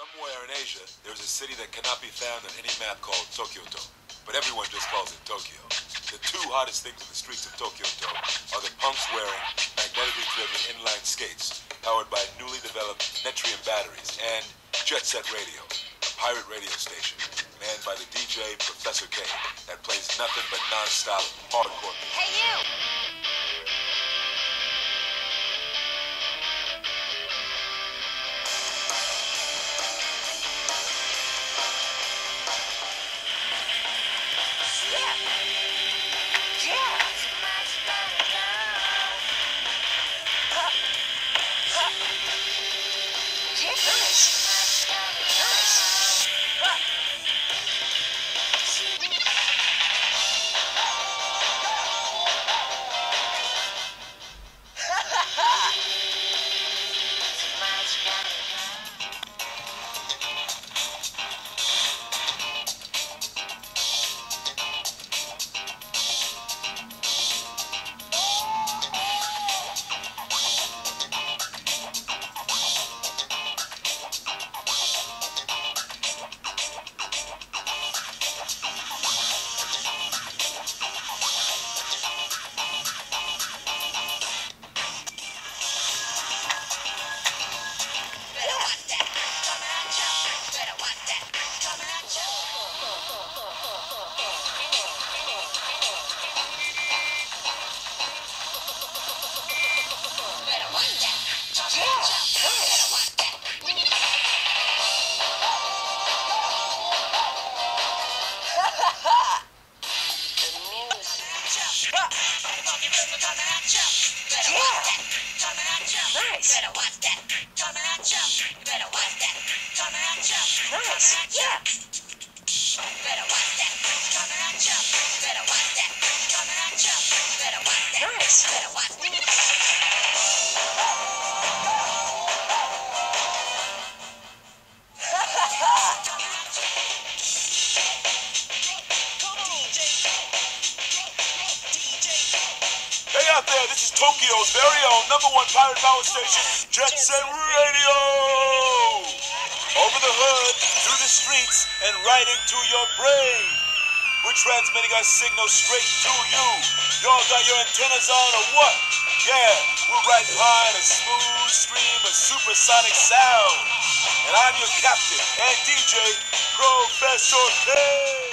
Somewhere in Asia, there's a city that cannot be found on any map called Tokyo-to, but everyone just calls it Tokyo. The two hottest things in the streets of Tokyo-to are the punks wearing magnetically driven inline skates powered by newly developed Netrium batteries and Jet Set Radio, a pirate radio station manned by the DJ Professor K that plays nothing but non-stop hardcore music. Hey, you! Nice. Nice. Yeah. Out there, this is Tokyo's very own number one pirate power station, Jet Set Radio! Over the hood, through the streets, and right into your brain. We're transmitting our signal straight to you. Y'all got your antennas on or what? Yeah, we're right behind a smooth stream of supersonic sound. And I'm your captain and DJ, Professor K.